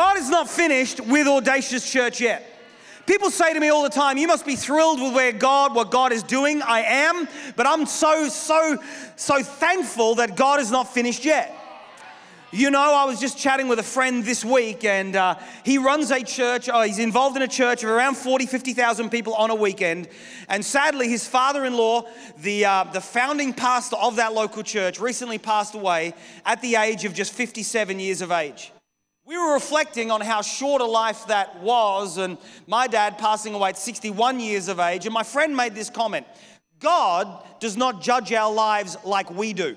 God is not finished with Audacious Church yet. People say to me all the time, You must be thrilled with where God, what God is doing. I am, but I'm so, so, so thankful that God is not finished yet. You know, I was just chatting with a friend this week, and uh, he runs a church. Oh, he's involved in a church of around 40, 50,000 people on a weekend. And sadly, his father in law, the, uh, the founding pastor of that local church, recently passed away at the age of just 57 years of age. We were reflecting on how short a life that was, and my dad passing away at 61 years of age. And my friend made this comment God does not judge our lives like we do.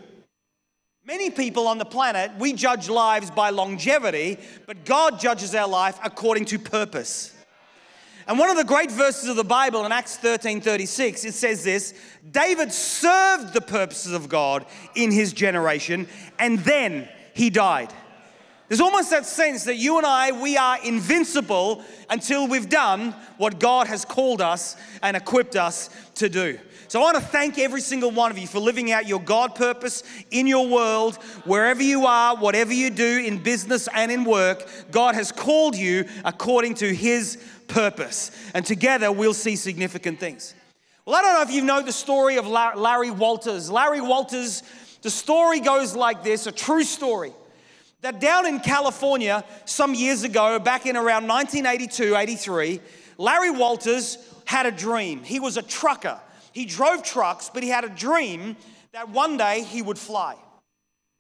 Many people on the planet, we judge lives by longevity, but God judges our life according to purpose. And one of the great verses of the Bible in Acts 13 36, it says this David served the purposes of God in his generation, and then he died. There's almost that sense that you and I, we are invincible until we've done what God has called us and equipped us to do. So I want to thank every single one of you for living out your God purpose in your world, wherever you are, whatever you do in business and in work. God has called you according to His purpose. And together we'll see significant things. Well, I don't know if you know the story of Larry Walters. Larry Walters, the story goes like this a true story. That down in California, some years ago, back in around 1982, 83, Larry Walters had a dream. He was a trucker. He drove trucks, but he had a dream that one day he would fly.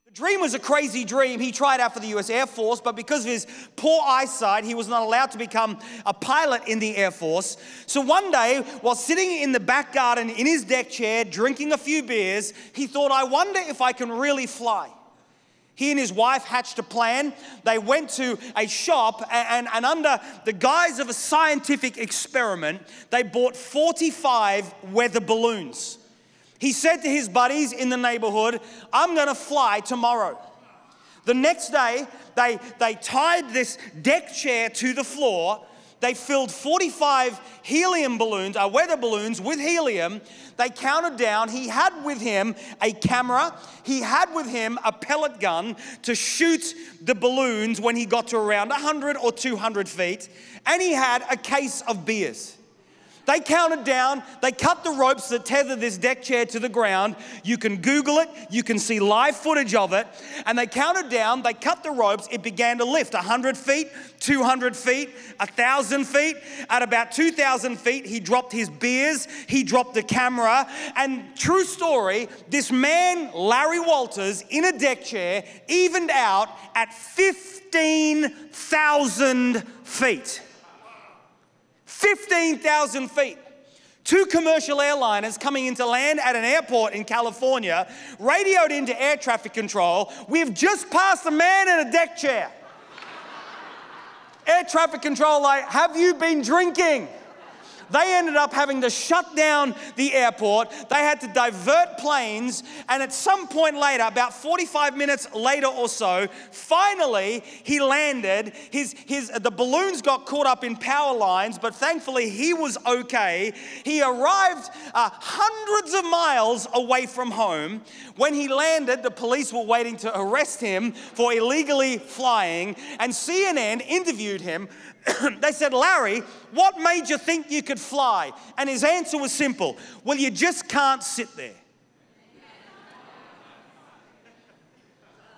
The dream was a crazy dream. He tried out for the US Air Force, but because of his poor eyesight, he was not allowed to become a pilot in the Air Force. So one day, while sitting in the back garden in his deck chair, drinking a few beers, he thought, I wonder if I can really fly. He and his wife hatched a plan. They went to a shop, and, and, under the guise of a scientific experiment, they bought 45 weather balloons. He said to his buddies in the neighborhood, I'm gonna fly tomorrow. The next day, they, they tied this deck chair to the floor they filled 45 helium balloons, uh, weather balloons with helium. They counted down. He had with him a camera. He had with him a pellet gun to shoot the balloons when he got to around 100 or 200 feet. And he had a case of beers. They counted down, they cut the ropes that tether this deck chair to the ground. You can Google it, you can see live footage of it. And they counted down, they cut the ropes, it began to lift 100 feet, 200 feet, 1,000 feet. At about 2,000 feet, he dropped his beers, he dropped the camera. And true story, this man, Larry Walters, in a deck chair, evened out at 15,000 feet. 15,000 feet. Two commercial airliners coming into land at an airport in California radioed into air traffic control. We've just passed a man in a deck chair. air traffic control, like, have you been drinking? They ended up having to shut down the airport. They had to divert planes. And at some point later, about 45 minutes later or so, finally he landed. His, his, the balloons got caught up in power lines, but thankfully he was okay. He arrived uh, hundreds of miles away from home. When he landed, the police were waiting to arrest him for illegally flying. And CNN interviewed him they said, Larry, what made you think you could fly? And his answer was simple Well, you just can't sit there.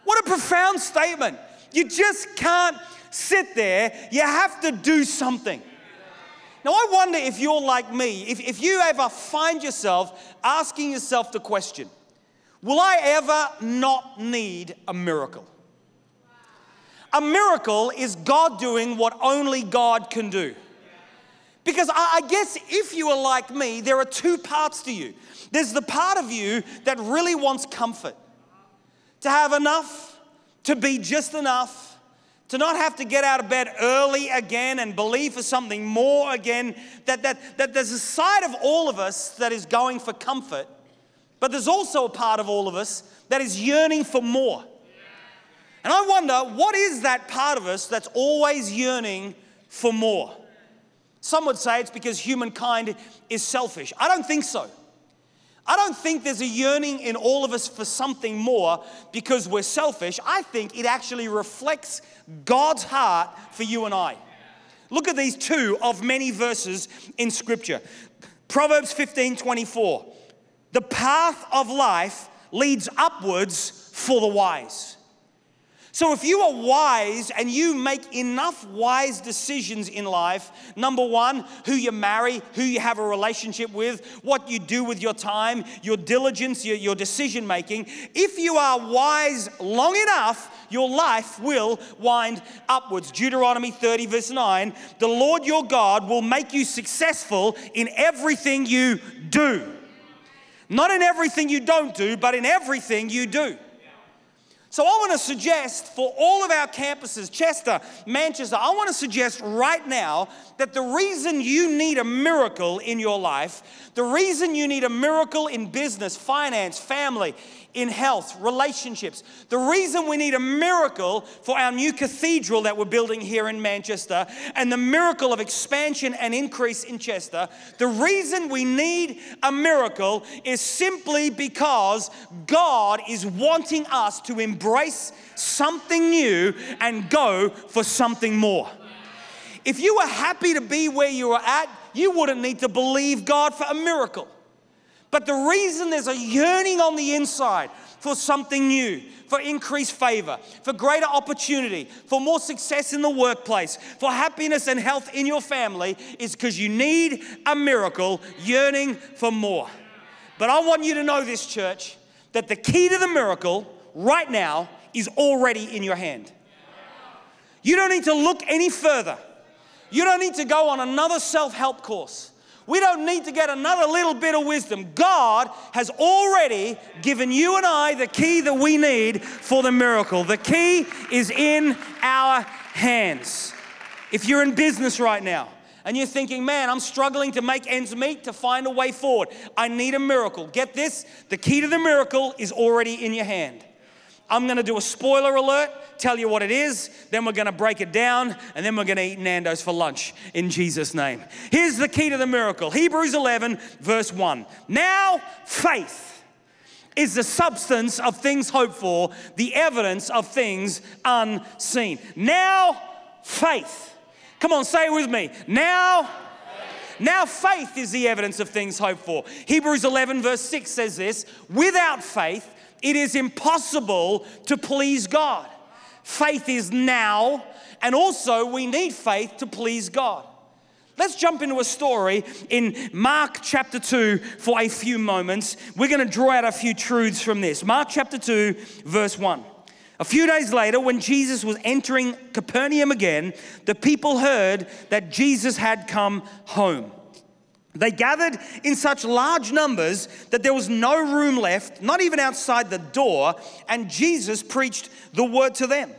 What a profound statement. You just can't sit there, you have to do something. Now, I wonder if you're like me, if, if you ever find yourself asking yourself the question, Will I ever not need a miracle? A miracle is God doing what only God can do. Because I guess if you are like me, there are two parts to you. There's the part of you that really wants comfort, to have enough, to be just enough, to not have to get out of bed early again and believe for something more again. That, that, that there's a side of all of us that is going for comfort, but there's also a part of all of us that is yearning for more. And I wonder, what is that part of us that's always yearning for more? Some would say it's because humankind is selfish. I don't think so. I don't think there's a yearning in all of us for something more because we're selfish. I think it actually reflects God's heart for you and I. Look at these two of many verses in Scripture. Proverbs 15 24. The path of life leads upwards for the wise. So, if you are wise and you make enough wise decisions in life, number one, who you marry, who you have a relationship with, what you do with your time, your diligence, your, your decision making, if you are wise long enough, your life will wind upwards. Deuteronomy 30, verse 9 the Lord your God will make you successful in everything you do. Not in everything you don't do, but in everything you do. So I want to suggest for all of our campuses, Chester, Manchester, I want to suggest right now that the reason you need a miracle in your life, the reason you need a miracle in business, finance, family, in health, relationships. The reason we need a miracle for our new cathedral that we're building here in Manchester and the miracle of expansion and increase in Chester, the reason we need a miracle is simply because God is wanting us to embrace something new and go for something more. If you were happy to be where you are at, you wouldn't need to believe God for a miracle. But the reason there's a yearning on the inside for something new, for increased favor, for greater opportunity, for more success in the workplace, for happiness and health in your family is because you need a miracle, yearning for more. But I want you to know this, church, that the key to the miracle right now is already in your hand. You don't need to look any further. You don't need to go on another self help course. We don't need to get another little bit of wisdom. God has already given you and I the key that we need for the miracle. The key is in our hands. If you're in business right now, and you're thinking, man, I'm struggling to make ends meet, to find a way forward. I need a miracle. Get this the key to the miracle is already in your hand. I'm gonna do a spoiler alert, tell you what it is, then we're gonna break it down, and then we're gonna eat Nando's for lunch in Jesus' name. Here's the key to the miracle Hebrews 11, verse 1. Now, faith is the substance of things hoped for, the evidence of things unseen. Now, faith. Come on, say it with me. Now, now faith is the evidence of things hoped for. Hebrews 11, verse 6 says this without faith, it is impossible to please God. Faith is now, and also we need faith to please God. Let's jump into a story in Mark chapter 2 for a few moments. We're going to draw out a few truths from this. Mark chapter 2, verse 1. A few days later, when Jesus was entering Capernaum again, the people heard that Jesus had come home. They gathered in such large numbers that there was no room left, not even outside the door, and Jesus preached the word to them.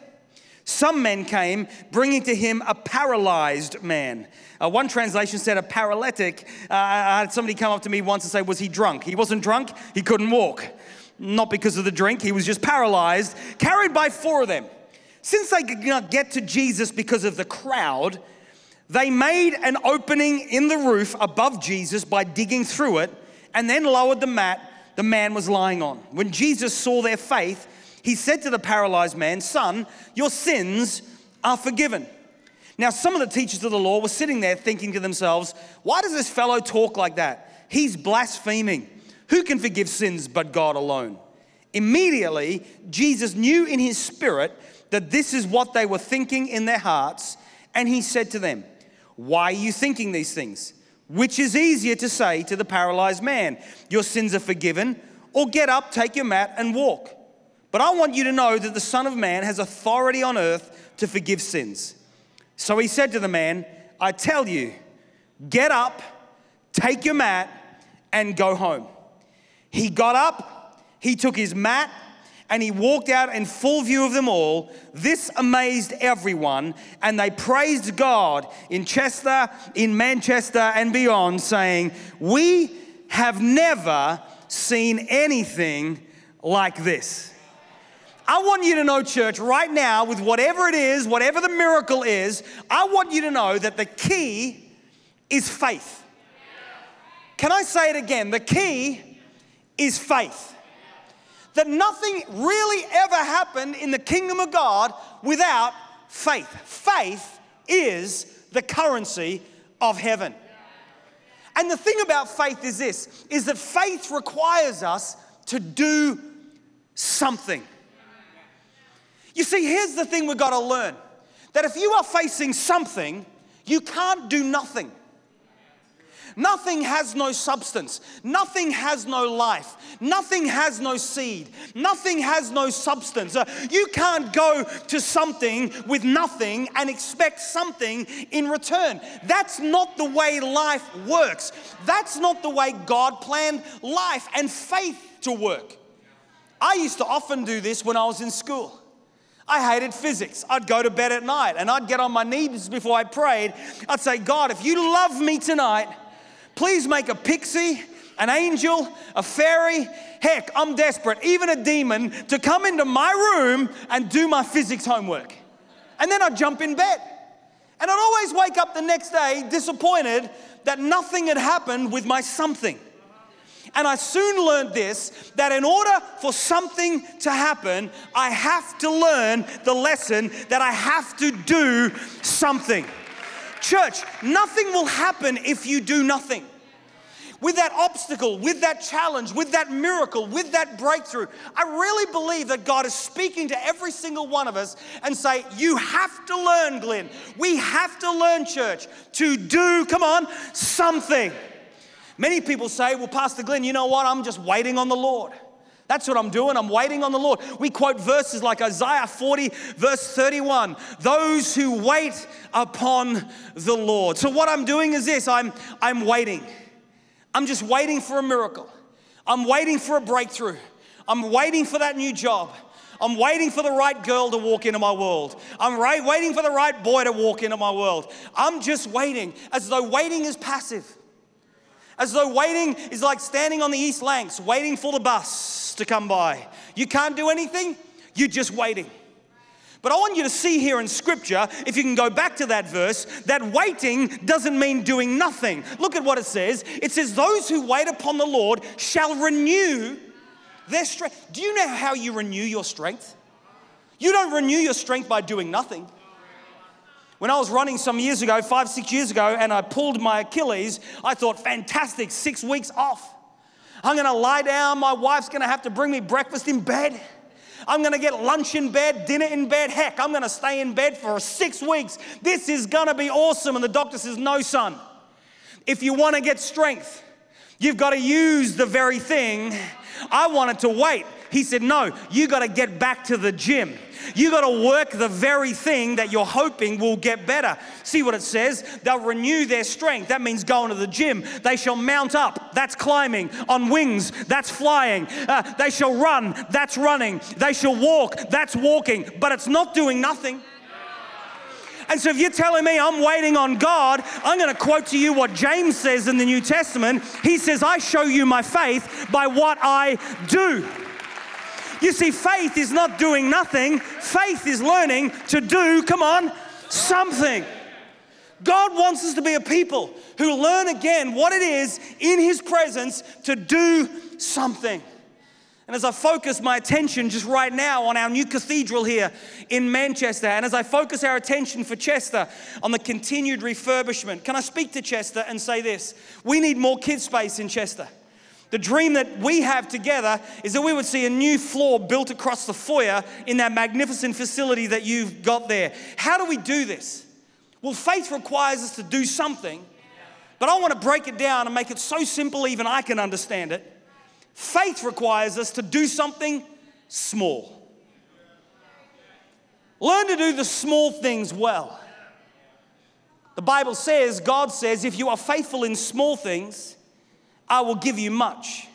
Some men came bringing to him a paralyzed man. Uh, one translation said a paralytic. Uh, I had somebody come up to me once and say, Was he drunk? He wasn't drunk, he couldn't walk. Not because of the drink, he was just paralyzed, carried by four of them. Since they could not get to Jesus because of the crowd, they made an opening in the roof above Jesus by digging through it and then lowered the mat the man was lying on. When Jesus saw their faith, he said to the paralyzed man, Son, your sins are forgiven. Now, some of the teachers of the law were sitting there thinking to themselves, Why does this fellow talk like that? He's blaspheming. Who can forgive sins but God alone? Immediately, Jesus knew in his spirit that this is what they were thinking in their hearts, and he said to them, why are you thinking these things? Which is easier to say to the paralyzed man, Your sins are forgiven, or get up, take your mat, and walk? But I want you to know that the Son of Man has authority on earth to forgive sins. So he said to the man, I tell you, get up, take your mat, and go home. He got up, he took his mat, and he walked out in full view of them all. This amazed everyone, and they praised God in Chester, in Manchester, and beyond, saying, We have never seen anything like this. I want you to know, church, right now, with whatever it is, whatever the miracle is, I want you to know that the key is faith. Can I say it again? The key is faith. That nothing really ever happened in the kingdom of God without faith. Faith is the currency of heaven. And the thing about faith is this is that faith requires us to do something. You see, here's the thing we've got to learn that if you are facing something, you can't do nothing. Nothing has no substance. Nothing has no life. Nothing has no seed. Nothing has no substance. Uh, you can't go to something with nothing and expect something in return. That's not the way life works. That's not the way God planned life and faith to work. I used to often do this when I was in school. I hated physics. I'd go to bed at night and I'd get on my knees before I prayed. I'd say, God, if you love me tonight, Please make a pixie, an angel, a fairy. Heck, I'm desperate, even a demon, to come into my room and do my physics homework. And then I'd jump in bed. And I'd always wake up the next day disappointed that nothing had happened with my something. And I soon learned this that in order for something to happen, I have to learn the lesson that I have to do something. Church, nothing will happen if you do nothing. With that obstacle, with that challenge, with that miracle, with that breakthrough, I really believe that God is speaking to every single one of us and say, You have to learn, Glyn. We have to learn, church, to do, come on, something. Many people say, Well, Pastor Glyn, you know what? I'm just waiting on the Lord. That's what I'm doing. I'm waiting on the Lord. We quote verses like Isaiah 40, verse 31 those who wait upon the Lord. So, what I'm doing is this I'm, I'm waiting. I'm just waiting for a miracle. I'm waiting for a breakthrough. I'm waiting for that new job. I'm waiting for the right girl to walk into my world. I'm right, waiting for the right boy to walk into my world. I'm just waiting as though waiting is passive. As though waiting is like standing on the East Lancs, waiting for the bus to come by. You can't do anything, you're just waiting. But I want you to see here in scripture, if you can go back to that verse, that waiting doesn't mean doing nothing. Look at what it says. It says, Those who wait upon the Lord shall renew their strength. Do you know how you renew your strength? You don't renew your strength by doing nothing. When I was running some years ago, five, six years ago, and I pulled my Achilles, I thought, fantastic, six weeks off. I'm gonna lie down, my wife's gonna have to bring me breakfast in bed. I'm gonna get lunch in bed, dinner in bed. Heck, I'm gonna stay in bed for six weeks. This is gonna be awesome. And the doctor says, No, son. If you wanna get strength, you've gotta use the very thing I wanted to wait. He said, No, you gotta get back to the gym. You got to work the very thing that you're hoping will get better. See what it says? They'll renew their strength. That means going to the gym. They shall mount up. That's climbing. On wings. That's flying. Uh, they shall run. That's running. They shall walk. That's walking. But it's not doing nothing. And so, if you're telling me I'm waiting on God, I'm going to quote to you what James says in the New Testament. He says, I show you my faith by what I do. You see, faith is not doing nothing, faith is learning to do, come on, something. God wants us to be a people who learn again what it is in His presence to do something. And as I focus my attention just right now on our new cathedral here in Manchester, and as I focus our attention for Chester on the continued refurbishment, can I speak to Chester and say this? We need more kids' space in Chester. The dream that we have together is that we would see a new floor built across the foyer in that magnificent facility that you've got there. How do we do this? Well, faith requires us to do something, but I want to break it down and make it so simple even I can understand it. Faith requires us to do something small. Learn to do the small things well. The Bible says, God says, if you are faithful in small things, I will give you much.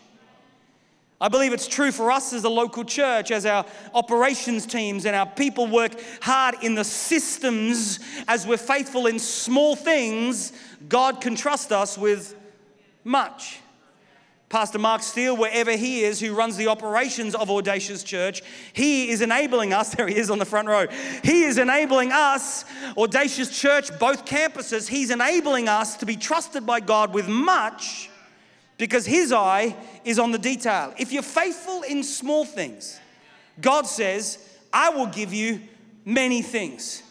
I believe it's true for us as a local church, as our operations teams and our people work hard in the systems, as we're faithful in small things, God can trust us with much. Pastor Mark Steele, wherever he is, who runs the operations of Audacious Church, he is enabling us. There he is on the front row. He is enabling us, Audacious Church, both campuses, he's enabling us to be trusted by God with much because his eye is on the detail. If you're faithful in small things, God says, I will give you many things.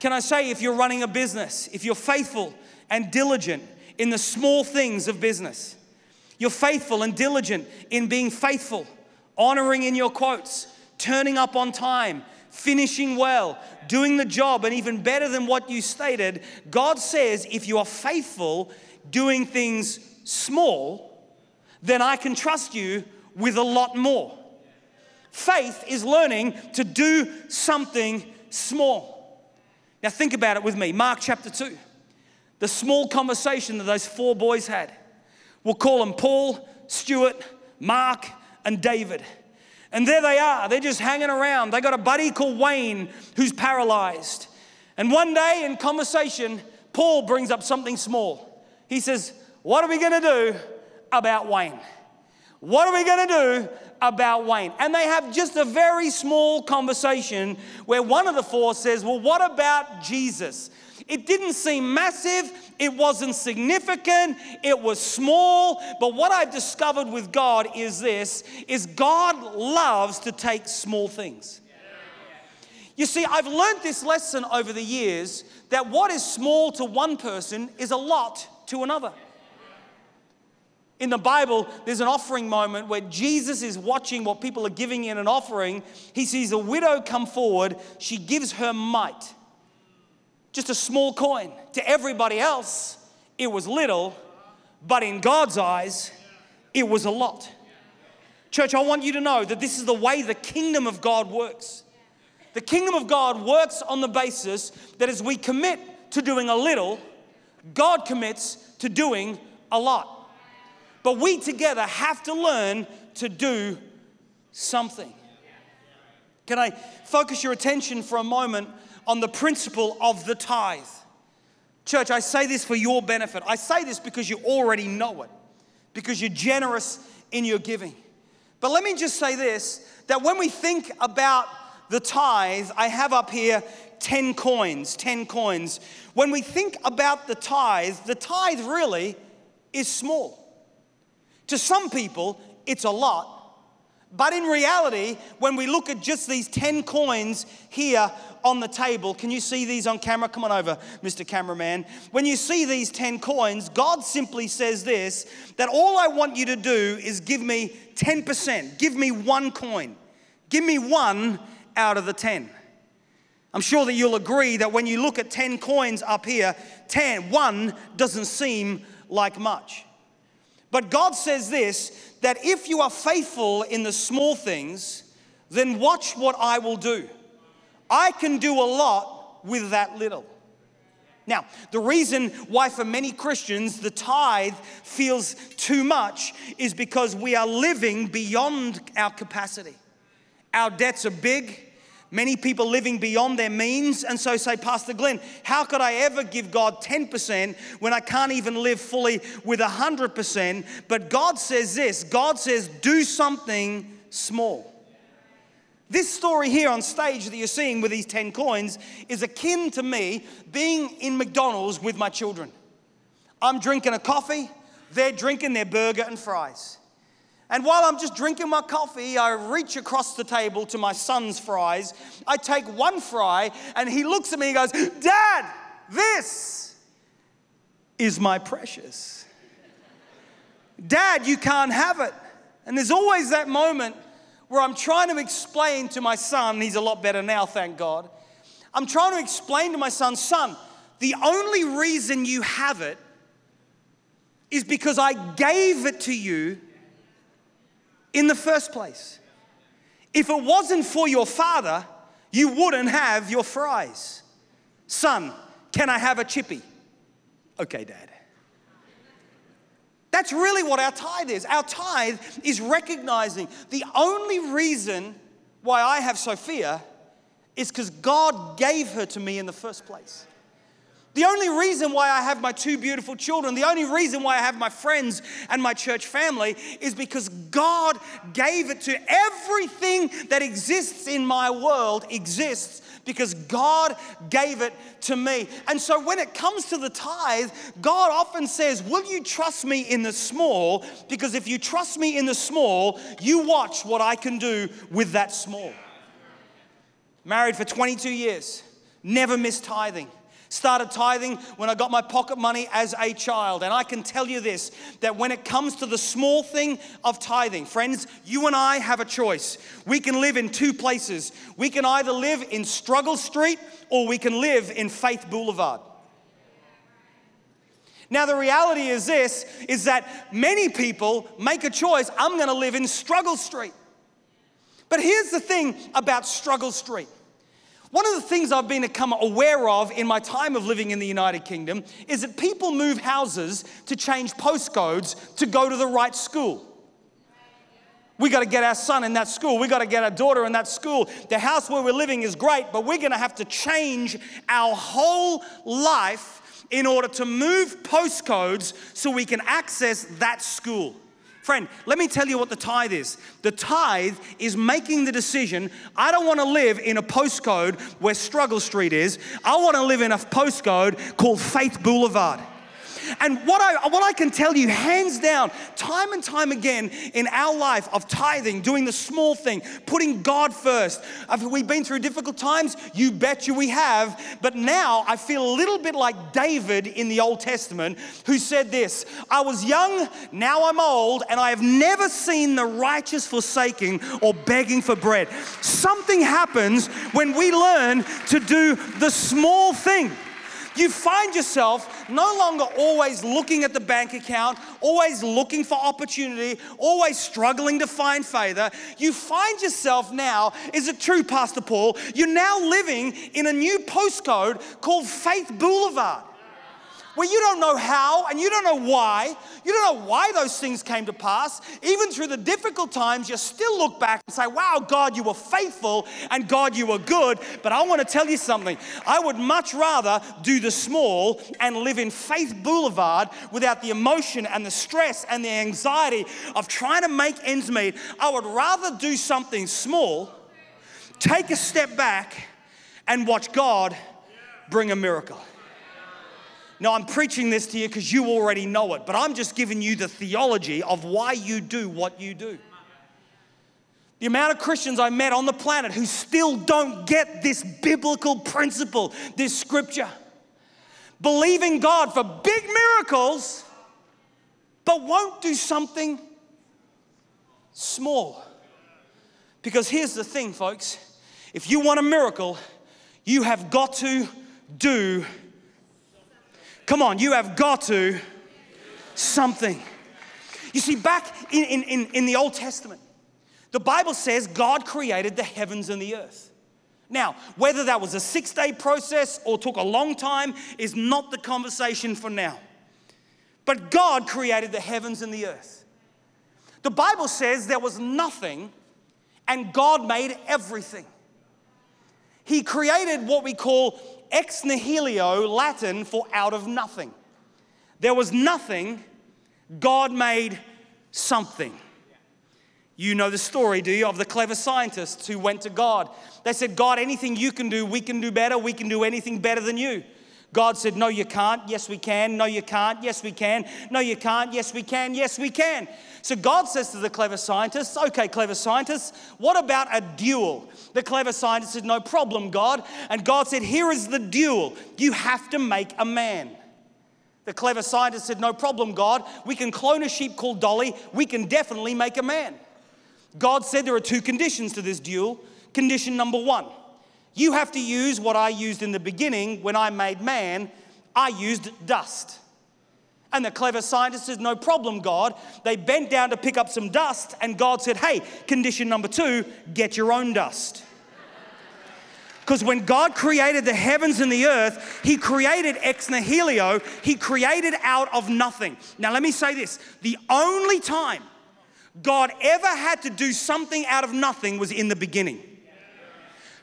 Can I say, if you're running a business, if you're faithful and diligent in the small things of business, you're faithful and diligent in being faithful, honoring in your quotes, turning up on time, finishing well, doing the job, and even better than what you stated, God says if you are faithful doing things small, then I can trust you with a lot more. Faith is learning to do something small. Now, think about it with me. Mark chapter 2. The small conversation that those four boys had. We'll call them Paul, Stuart, Mark, and David. And there they are. They're just hanging around. They got a buddy called Wayne who's paralyzed. And one day in conversation, Paul brings up something small. He says, What are we going to do about Wayne? What are we going to do about Wayne? And they have just a very small conversation where one of the four says, Well, what about Jesus? It didn't seem massive, it wasn't significant, it was small, but what I've discovered with God is this is God loves to take small things. You see, I've learned this lesson over the years that what is small to one person is a lot to another. In the Bible, there's an offering moment where Jesus is watching what people are giving in an offering. He sees a widow come forward. She gives her mite, just a small coin. To everybody else, it was little, but in God's eyes, it was a lot. Church, I want you to know that this is the way the kingdom of God works. The kingdom of God works on the basis that as we commit to doing a little, God commits to doing a lot. But we together have to learn to do something. Can I focus your attention for a moment on the principle of the tithe? Church, I say this for your benefit. I say this because you already know it, because you're generous in your giving. But let me just say this that when we think about the tithe, I have up here 10 coins, 10 coins. When we think about the tithe, the tithe really is small. To some people, it's a lot. But in reality, when we look at just these 10 coins here on the table, can you see these on camera? Come on over, Mr. Cameraman. When you see these 10 coins, God simply says this that all I want you to do is give me 10%. Give me one coin. Give me one out of the 10. I'm sure that you'll agree that when you look at 10 coins up here, 10, one doesn't seem like much. But God says this that if you are faithful in the small things, then watch what I will do. I can do a lot with that little. Now, the reason why for many Christians the tithe feels too much is because we are living beyond our capacity. Our debts are big, Many people living beyond their means, and so say, Pastor Glyn, how could I ever give God 10% when I can't even live fully with 100%? But God says this God says, do something small. This story here on stage that you're seeing with these 10 coins is akin to me being in McDonald's with my children. I'm drinking a coffee, they're drinking their burger and fries. And while I'm just drinking my coffee, I reach across the table to my son's fries. I take one fry, and he looks at me and goes, Dad, this is my precious. Dad, you can't have it. And there's always that moment where I'm trying to explain to my son, he's a lot better now, thank God. I'm trying to explain to my son, son, the only reason you have it is because I gave it to you in the first place. If it wasn't for your father, you wouldn't have your fries. Son, can I have a chippy? Okay, dad. That's really what our tithe is. Our tithe is recognizing the only reason why I have Sophia is because God gave her to me in the first place. The only reason why I have my two beautiful children, the only reason why I have my friends and my church family is because God gave it to everything that exists in my world exists because God gave it to me. And so when it comes to the tithe, God often says, Will you trust me in the small? Because if you trust me in the small, you watch what I can do with that small. Married for 22 years, never missed tithing. Started tithing when I got my pocket money as a child. And I can tell you this that when it comes to the small thing of tithing, friends, you and I have a choice. We can live in two places. We can either live in Struggle Street or we can live in Faith Boulevard. Now, the reality is this is that many people make a choice I'm going to live in Struggle Street. But here's the thing about Struggle Street one of the things I've been become aware of in my time of living in the United Kingdom is that people move houses to change postcodes to go to the right school. We got to get our son in that school. We got to get our daughter in that school. The house where we're living is great, but we're going to have to change our whole life in order to move postcodes so we can access that school. Friend, let me tell you what the tithe is. The tithe is making the decision I don't want to live in a postcode where Struggle Street is. I want to live in a postcode called Faith Boulevard. And what I, what I can tell you, hands down, time and time again in our life of tithing, doing the small thing, putting God first. Have we been through difficult times? You bet you we have. But now I feel a little bit like David in the Old Testament who said this I was young, now I'm old, and I have never seen the righteous forsaking or begging for bread. Something happens when we learn to do the small thing. You find yourself no longer always looking at the bank account, always looking for opportunity, always struggling to find favor. You find yourself now, is it true, Pastor Paul? You're now living in a new postcode called Faith Boulevard where you don't know how and you don't know why. You don't know why those things came to pass. Even through the difficult times, you still look back and say, Wow, God, you were faithful and God, you were good. But I want to tell you something. I would much rather do the small and live in Faith Boulevard without the emotion and the stress and the anxiety of trying to make ends meet. I would rather do something small, take a step back, and watch God bring a miracle. Now, I'm preaching this to you because you already know it, but I'm just giving you the theology of why you do what you do. The amount of Christians I met on the planet who still don't get this biblical principle, this scripture. Believing God for big miracles, but won't do something small. Because here's the thing, folks if you want a miracle, you have got to do Come on, you have got to something. You see, back in, in, in the Old Testament, the Bible says God created the heavens and the earth. Now, whether that was a six day process or took a long time is not the conversation for now. But God created the heavens and the earth. The Bible says there was nothing and God made everything. He created what we call ex nihilo, Latin for out of nothing. There was nothing, God made something. You know the story, do you, of the clever scientists who went to God. They said, God, anything you can do, we can do better. We can do anything better than you. God said, No, you can't. Yes, we can. No, you can't. Yes, we can. No, you can't. Yes, we can. Yes, we can. So God says to the clever scientists, Okay, clever scientists, what about a duel? The clever scientist said, No problem, God. And God said, Here is the duel. You have to make a man. The clever scientist said, No problem, God. We can clone a sheep called Dolly. We can definitely make a man. God said there are two conditions to this duel. Condition number one you have to use what I used in the beginning when I made man. I used dust. And the clever scientist said, No problem, God. They bent down to pick up some dust, and God said, Hey, condition number two, get your own dust. Because when God created the heavens and the earth, He created ex nihilo, He created out of nothing. Now, let me say this the only time God ever had to do something out of nothing was in the beginning.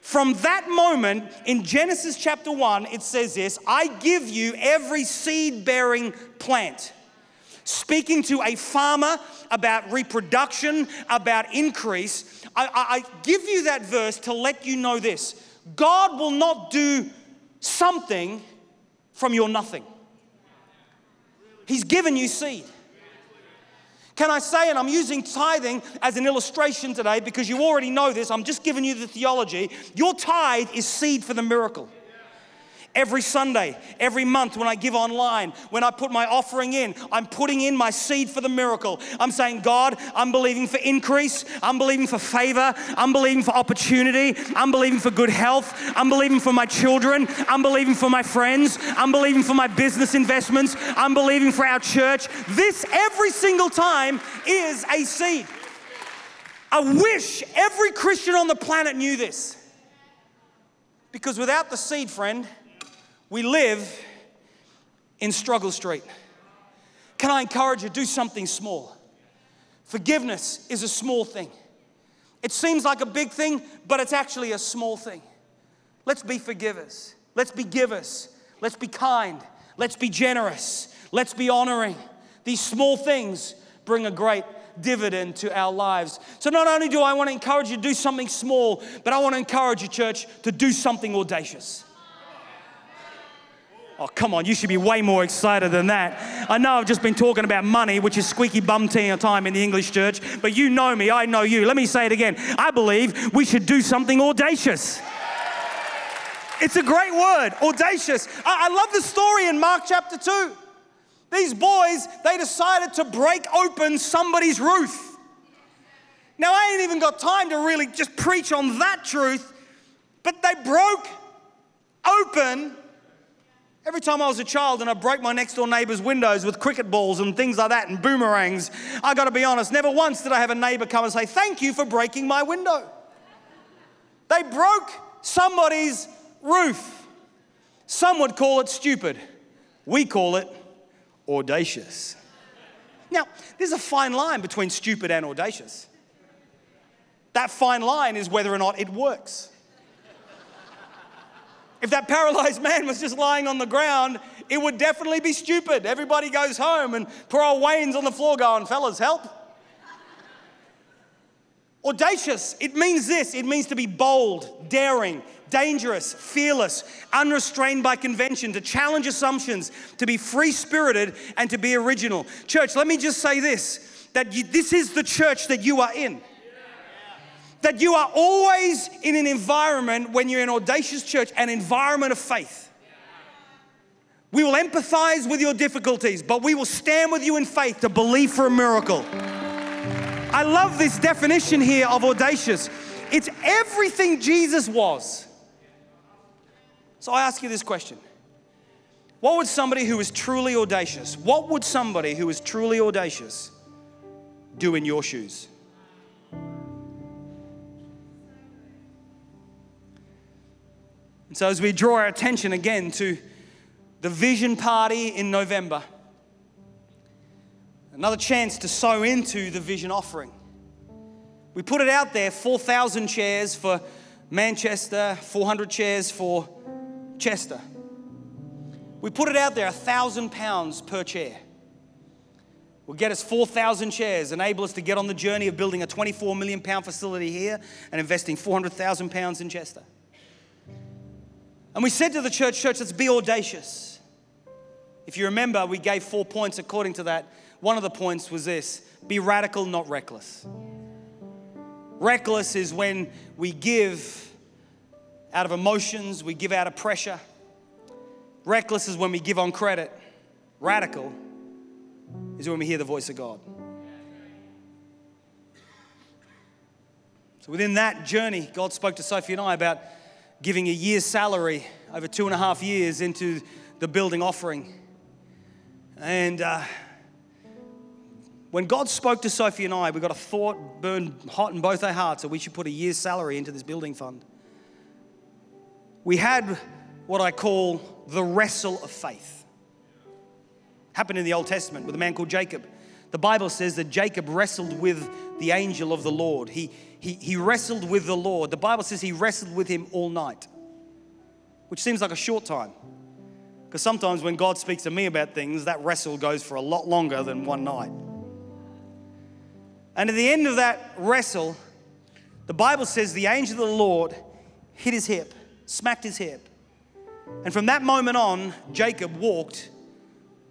From that moment in Genesis chapter 1, it says this I give you every seed bearing plant. Speaking to a farmer about reproduction, about increase, I, I, I give you that verse to let you know this God will not do something from your nothing. He's given you seed. Can I say, and I'm using tithing as an illustration today because you already know this, I'm just giving you the theology. Your tithe is seed for the miracle. Every Sunday, every month when I give online, when I put my offering in, I'm putting in my seed for the miracle. I'm saying, God, I'm believing for increase. I'm believing for favor. I'm believing for opportunity. I'm believing for good health. I'm believing for my children. I'm believing for my friends. I'm believing for my business investments. I'm believing for our church. This every single time is a seed. I wish every Christian on the planet knew this. Because without the seed, friend, we live in struggle street. Can I encourage you to do something small? Forgiveness is a small thing. It seems like a big thing, but it's actually a small thing. Let's be forgivers. Let's be givers. Let's be kind. Let's be generous. Let's be honoring. These small things bring a great dividend to our lives. So, not only do I want to encourage you to do something small, but I want to encourage you, church, to do something audacious. Oh, come on, you should be way more excited than that. I know I've just been talking about money, which is squeaky bum time in the English church, but you know me, I know you. Let me say it again. I believe we should do something audacious. It's a great word, audacious. I, I love the story in Mark chapter 2. These boys, they decided to break open somebody's roof. Now, I ain't even got time to really just preach on that truth, but they broke open Every time I was a child and I broke my next door neighbor's windows with cricket balls and things like that and boomerangs, I gotta be honest, never once did I have a neighbor come and say, Thank you for breaking my window. They broke somebody's roof. Some would call it stupid. We call it audacious. Now, there's a fine line between stupid and audacious. That fine line is whether or not it works. If that paralyzed man was just lying on the ground, it would definitely be stupid. Everybody goes home and poor old Wayne's on the floor going, fellas, help. Audacious, it means this it means to be bold, daring, dangerous, fearless, unrestrained by convention, to challenge assumptions, to be free spirited, and to be original. Church, let me just say this that you, this is the church that you are in that you are always in an environment, when you're in audacious church, an environment of faith. We will empathize with your difficulties, but we will stand with you in faith to believe for a miracle. I love this definition here of audacious. It's everything Jesus was. So I ask you this question What would somebody who is truly audacious, what would somebody who is truly audacious do in your shoes? And so, as we draw our attention again to the vision party in November, another chance to sow into the vision offering. We put it out there 4,000 chairs for Manchester, 400 chairs for Chester. We put it out there a thousand pounds per chair. Will get us 4,000 chairs, enable us to get on the journey of building a 24 million pound facility here and investing 400,000 pounds in Chester. And we said to the church, church, let's be audacious. If you remember, we gave four points according to that. One of the points was this be radical, not reckless. Reckless is when we give out of emotions, we give out of pressure. Reckless is when we give on credit. Radical is when we hear the voice of God. So within that journey, God spoke to Sophie and I about giving a year's salary over two and a half years into the building offering. And uh, when God spoke to Sophie and I, we got a thought burned hot in both our hearts that we should put a year's salary into this building fund. We had what I call the wrestle of faith. Happened in the Old Testament with a man called Jacob. The Bible says that Jacob wrestled with the angel of the Lord. He, he, he wrestled with the Lord. The Bible says he wrestled with him all night, which seems like a short time. Because sometimes when God speaks to me about things, that wrestle goes for a lot longer than one night. And at the end of that wrestle, the Bible says the angel of the Lord hit his hip, smacked his hip. And from that moment on, Jacob walked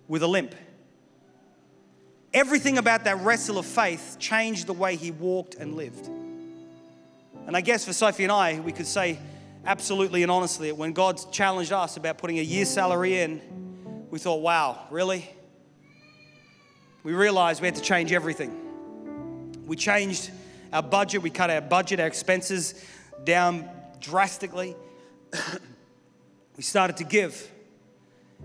with a limp. Everything about that wrestle of faith changed the way he walked and lived. And I guess for Sophie and I, we could say absolutely and honestly that when God challenged us about putting a year's salary in, we thought, wow, really? We realized we had to change everything. We changed our budget, we cut our budget, our expenses down drastically. we started to give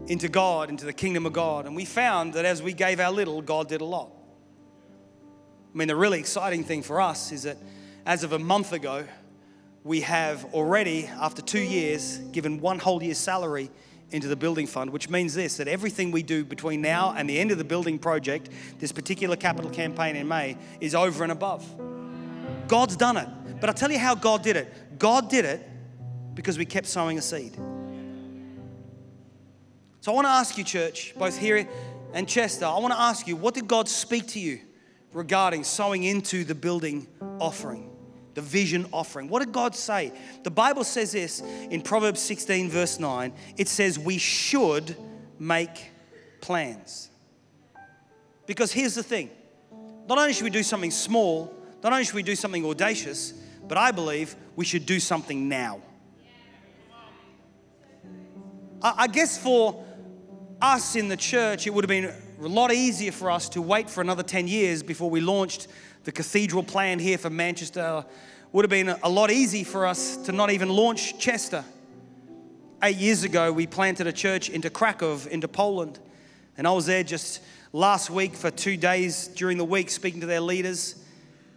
into God, into the kingdom of God. And we found that as we gave our little, God did a lot. I mean, the really exciting thing for us is that as of a month ago, we have already, after two years, given one whole year's salary into the building fund, which means this that everything we do between now and the end of the building project, this particular capital campaign in May, is over and above. God's done it. But I'll tell you how God did it. God did it because we kept sowing a seed. So I want to ask you, church, both here and Chester, I want to ask you, what did God speak to you regarding sowing into the building offering, the vision offering? What did God say? The Bible says this in Proverbs 16, verse 9 it says, We should make plans. Because here's the thing not only should we do something small, not only should we do something audacious, but I believe we should do something now. I guess for us in the church, it would have been a lot easier for us to wait for another 10 years before we launched the cathedral plan here for Manchester. Would have been a lot easier for us to not even launch Chester. Eight years ago, we planted a church into Krakow, into Poland. And I was there just last week for two days during the week speaking to their leaders.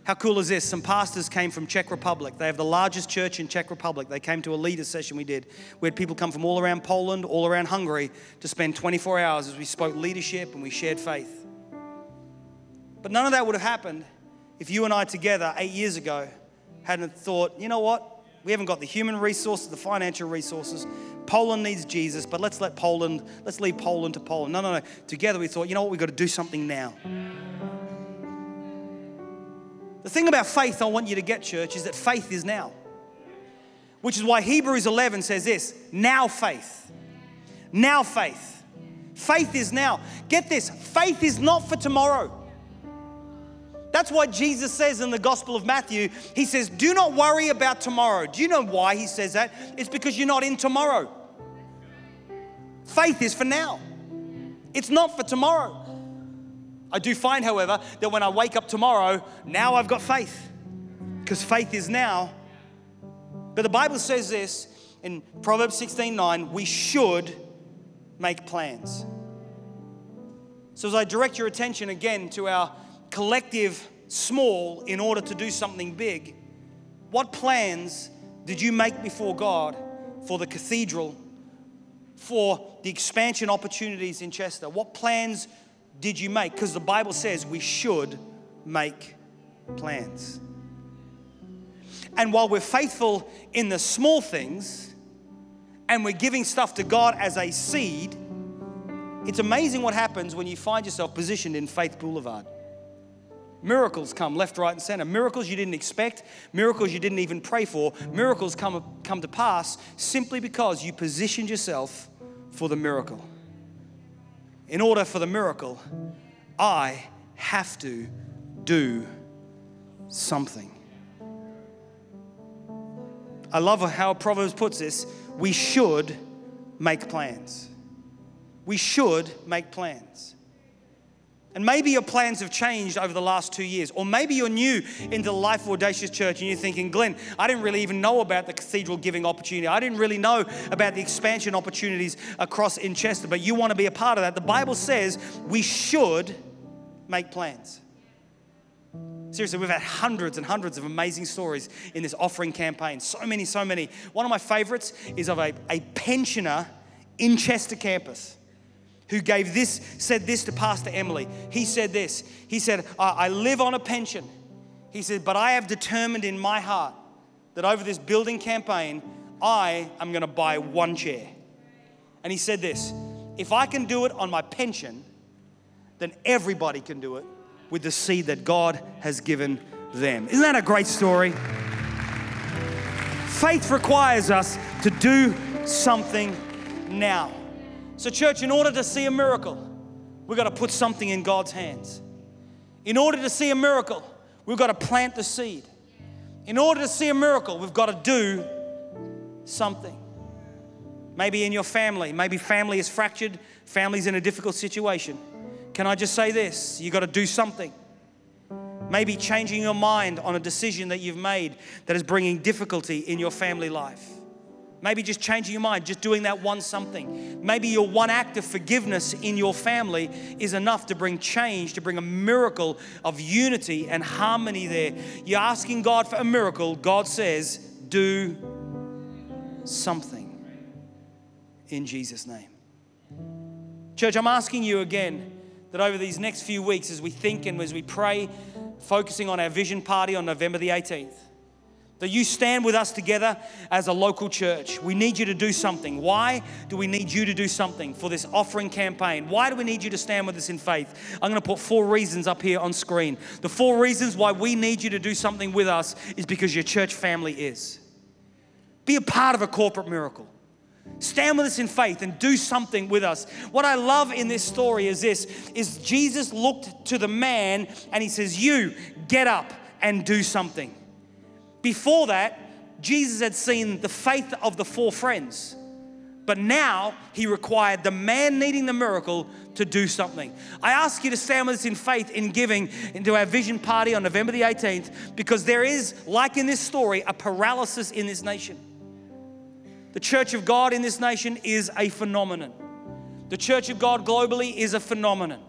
How cool is this? Some pastors came from Czech Republic. They have the largest church in Czech Republic. They came to a leader session we did. We had people come from all around Poland, all around Hungary to spend 24 hours as we spoke leadership and we shared faith. But none of that would have happened if you and I together eight years ago hadn't thought, you know what? We haven't got the human resources, the financial resources. Poland needs Jesus, but let's let Poland, let's leave Poland to Poland. No, no, no. Together we thought, you know what? We've got to do something now. The thing about faith I want you to get, church, is that faith is now. Which is why Hebrews 11 says this now faith. Now faith. Faith is now. Get this faith is not for tomorrow. That's why Jesus says in the Gospel of Matthew, He says, Do not worry about tomorrow. Do you know why He says that? It's because you're not in tomorrow. Faith is for now, it's not for tomorrow. I do find, however, that when I wake up tomorrow, now I've got faith because faith is now. But the Bible says this in Proverbs 16 9, we should make plans. So, as I direct your attention again to our collective small in order to do something big, what plans did you make before God for the cathedral, for the expansion opportunities in Chester? What plans did you make? Because the Bible says we should make plans. And while we're faithful in the small things and we're giving stuff to God as a seed, it's amazing what happens when you find yourself positioned in Faith Boulevard. Miracles come left, right, and center. Miracles you didn't expect, miracles you didn't even pray for. Miracles come, come to pass simply because you positioned yourself for the miracle in order for the miracle, I have to do something. I love how Proverbs puts this. We should make plans. We should make plans. And maybe your plans have changed over the last two years, or maybe you're new into the Life Audacious Church and you're thinking, Glyn, I didn't really even know about the cathedral giving opportunity. I didn't really know about the expansion opportunities across in Chester, but you want to be a part of that. The Bible says we should make plans. Seriously, we've had hundreds and hundreds of amazing stories in this offering campaign. So many, so many. One of my favorites is of a, a pensioner in Chester campus who gave this, said this to Pastor Emily. He said this. He said, I live on a pension. He said, But I have determined in my heart that over this building campaign, I am going to buy one chair. And he said this if I can do it on my pension, then everybody can do it with the seed that God has given them. Isn't that a great story? Faith requires us to do something now. So, church, in order to see a miracle, we've got to put something in God's hands. In order to see a miracle, we've got to plant the seed. In order to see a miracle, we've got to do something. Maybe in your family, maybe family is fractured, family's in a difficult situation. Can I just say this? You've got to do something. Maybe changing your mind on a decision that you've made that is bringing difficulty in your family life. Maybe just changing your mind, just doing that one something. Maybe your one act of forgiveness in your family is enough to bring change, to bring a miracle of unity and harmony there. You're asking God for a miracle. God says, do something in Jesus' name. Church, I'm asking you again that over these next few weeks, as we think and as we pray, focusing on our vision party on November the 18th, that you stand with us together as a local church. We need you to do something. Why do we need you to do something for this offering campaign? Why do we need you to stand with us in faith? I'm going to put four reasons up here on screen. The four reasons why we need you to do something with us is because your church family is. Be a part of a corporate miracle. Stand with us in faith and do something with us. What I love in this story is this is Jesus looked to the man and he says, "You get up and do something." Before that, Jesus had seen the faith of the four friends. But now he required the man needing the miracle to do something. I ask you to stand with us in faith in giving into our vision party on November the 18th because there is, like in this story, a paralysis in this nation. The church of God in this nation is a phenomenon. The church of God globally is a phenomenon.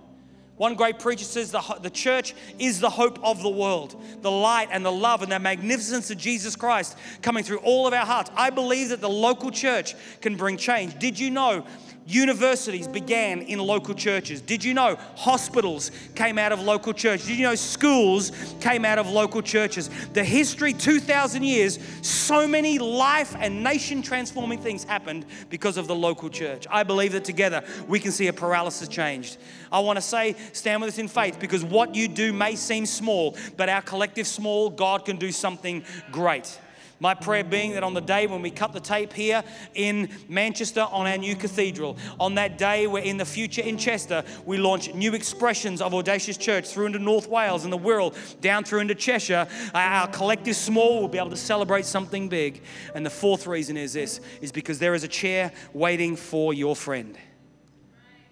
One great preacher says the, the church is the hope of the world, the light and the love and the magnificence of Jesus Christ coming through all of our hearts. I believe that the local church can bring change. Did you know Universities began in local churches. Did you know hospitals came out of local churches? Did you know schools came out of local churches? The history, 2,000 years, so many life and nation transforming things happened because of the local church. I believe that together we can see a paralysis changed. I want to say, stand with us in faith because what you do may seem small, but our collective small, God can do something great. My prayer being that on the day when we cut the tape here in Manchester on our new cathedral, on that day where in the future in Chester, we launch new expressions of Audacious Church through into North Wales and the world, down through into Cheshire, our collective small will be able to celebrate something big. And the fourth reason is this, is because there is a chair waiting for your friend.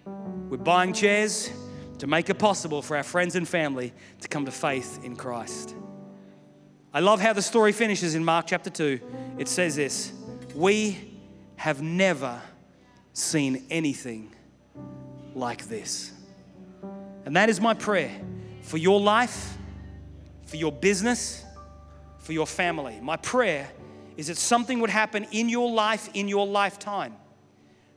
We're buying chairs to make it possible for our friends and family to come to faith in Christ. I love how the story finishes in Mark chapter 2. It says this We have never seen anything like this. And that is my prayer for your life, for your business, for your family. My prayer is that something would happen in your life, in your lifetime,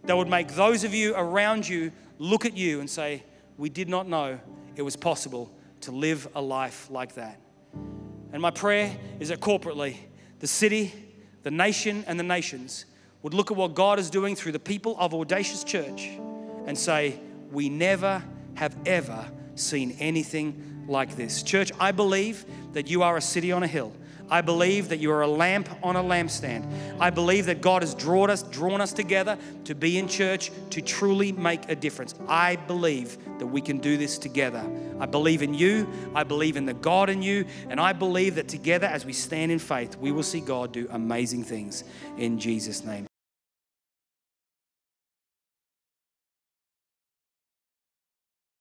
that would make those of you around you look at you and say, We did not know it was possible to live a life like that. And my prayer is that corporately, the city, the nation, and the nations would look at what God is doing through the people of Audacious Church and say, We never have ever seen anything like this. Church, I believe that you are a city on a hill. I believe that you are a lamp on a lampstand. I believe that God has drawn us, drawn us together to be in church to truly make a difference. I believe that we can do this together. I believe in you. I believe in the God in you. And I believe that together, as we stand in faith, we will see God do amazing things in Jesus' name.